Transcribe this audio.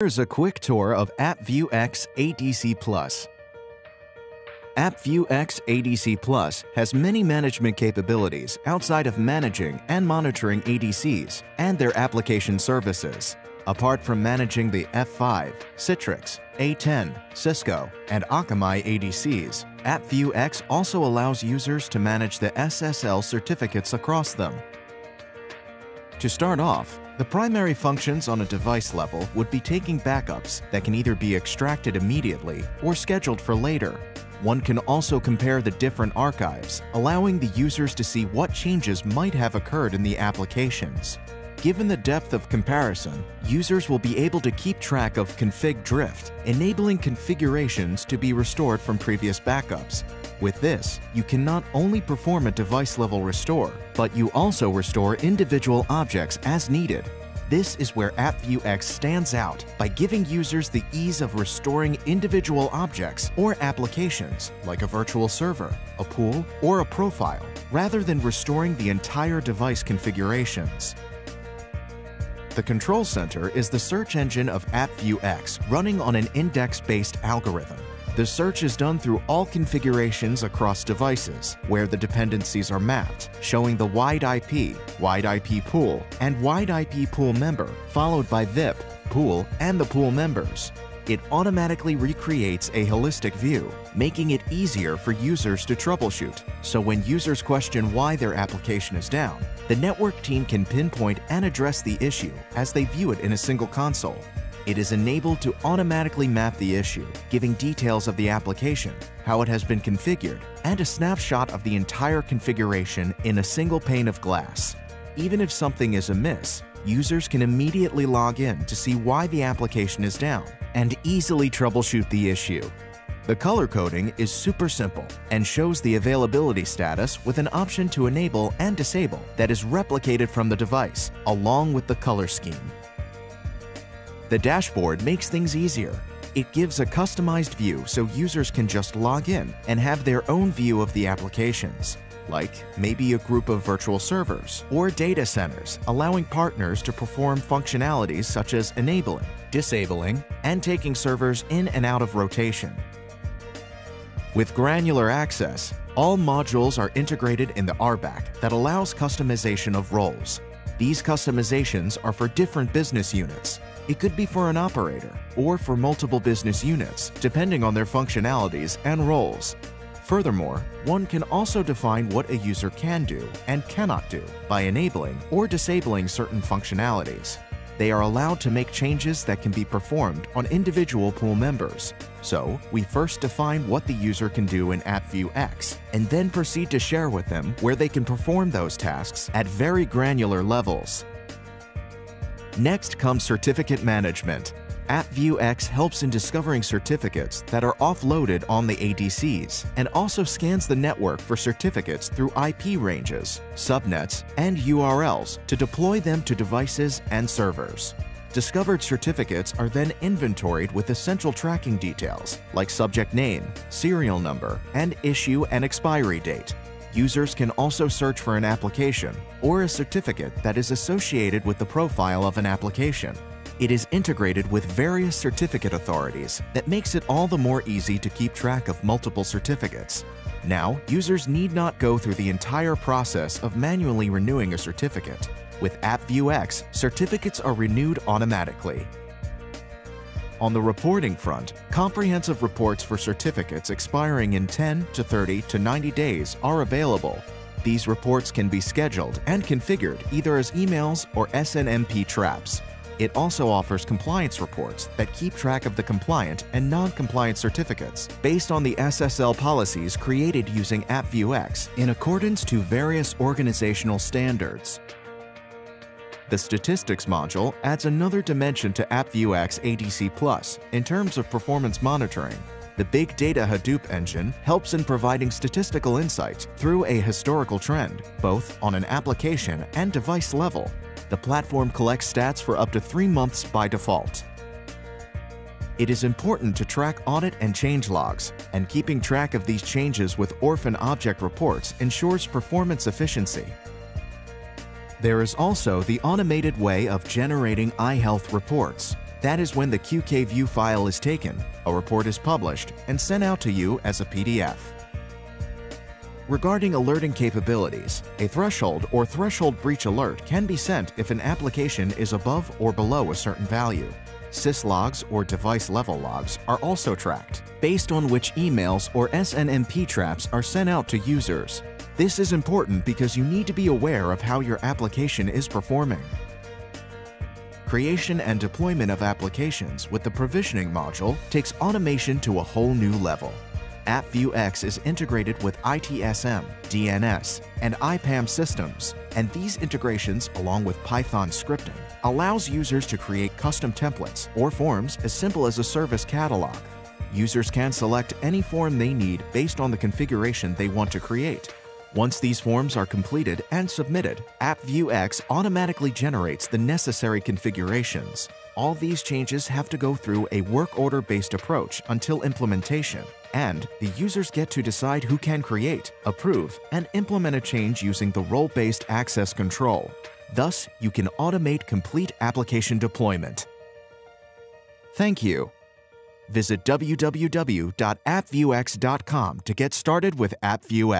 Here's a quick tour of AppViewX ADC Plus. AppViewX ADC Plus has many management capabilities outside of managing and monitoring ADCs and their application services. Apart from managing the F5, Citrix, A10, Cisco, and Akamai ADCs, AppViewX also allows users to manage the SSL certificates across them. To start off, the primary functions on a device level would be taking backups that can either be extracted immediately or scheduled for later. One can also compare the different archives, allowing the users to see what changes might have occurred in the applications. Given the depth of comparison, users will be able to keep track of config drift, enabling configurations to be restored from previous backups. With this, you can not only perform a device-level restore, but you also restore individual objects as needed. This is where AppViewX stands out by giving users the ease of restoring individual objects or applications like a virtual server, a pool, or a profile, rather than restoring the entire device configurations. The Control Center is the search engine of AppViewX running on an index-based algorithm. The search is done through all configurations across devices, where the dependencies are mapped, showing the wide IP, wide IP pool, and wide IP pool member, followed by VIP, pool, and the pool members it automatically recreates a holistic view, making it easier for users to troubleshoot. So when users question why their application is down, the network team can pinpoint and address the issue as they view it in a single console. It is enabled to automatically map the issue, giving details of the application, how it has been configured, and a snapshot of the entire configuration in a single pane of glass. Even if something is amiss, users can immediately log in to see why the application is down and easily troubleshoot the issue. The color coding is super simple and shows the availability status with an option to enable and disable that is replicated from the device, along with the color scheme. The dashboard makes things easier. It gives a customized view so users can just log in and have their own view of the applications like maybe a group of virtual servers or data centers, allowing partners to perform functionalities such as enabling, disabling, and taking servers in and out of rotation. With granular access, all modules are integrated in the RBAC that allows customization of roles. These customizations are for different business units. It could be for an operator or for multiple business units, depending on their functionalities and roles. Furthermore, one can also define what a user can do and cannot do by enabling or disabling certain functionalities. They are allowed to make changes that can be performed on individual pool members. So, we first define what the user can do in AppViewX, and then proceed to share with them where they can perform those tasks at very granular levels. Next comes certificate management, AppViewX helps in discovering certificates that are offloaded on the ADCs and also scans the network for certificates through IP ranges, subnets, and URLs to deploy them to devices and servers. Discovered certificates are then inventoried with essential tracking details like subject name, serial number, and issue and expiry date. Users can also search for an application or a certificate that is associated with the profile of an application it is integrated with various certificate authorities that makes it all the more easy to keep track of multiple certificates. Now, users need not go through the entire process of manually renewing a certificate. With AppViewX, certificates are renewed automatically. On the reporting front, comprehensive reports for certificates expiring in 10 to 30 to 90 days are available. These reports can be scheduled and configured either as emails or SNMP traps. It also offers compliance reports that keep track of the compliant and non-compliant certificates based on the SSL policies created using AppViewX in accordance to various organizational standards. The Statistics module adds another dimension to AppViewX ADC Plus in terms of performance monitoring. The Big Data Hadoop engine helps in providing statistical insights through a historical trend, both on an application and device level, the platform collects stats for up to three months by default. It is important to track audit and change logs, and keeping track of these changes with orphan object reports ensures performance efficiency. There is also the automated way of generating iHealth reports. That is when the QKView file is taken, a report is published, and sent out to you as a PDF. Regarding alerting capabilities, a threshold or threshold breach alert can be sent if an application is above or below a certain value. syslogs or device level logs are also tracked, based on which emails or SNMP traps are sent out to users. This is important because you need to be aware of how your application is performing. Creation and deployment of applications with the provisioning module takes automation to a whole new level. AppViewX is integrated with ITSM, DNS, and IPAM systems, and these integrations, along with Python scripting, allows users to create custom templates or forms as simple as a service catalog. Users can select any form they need based on the configuration they want to create. Once these forms are completed and submitted, AppViewX automatically generates the necessary configurations. All these changes have to go through a work order-based approach until implementation, and the users get to decide who can create, approve, and implement a change using the role-based access control. Thus, you can automate complete application deployment. Thank you. Visit www.appviewx.com to get started with AppViewX.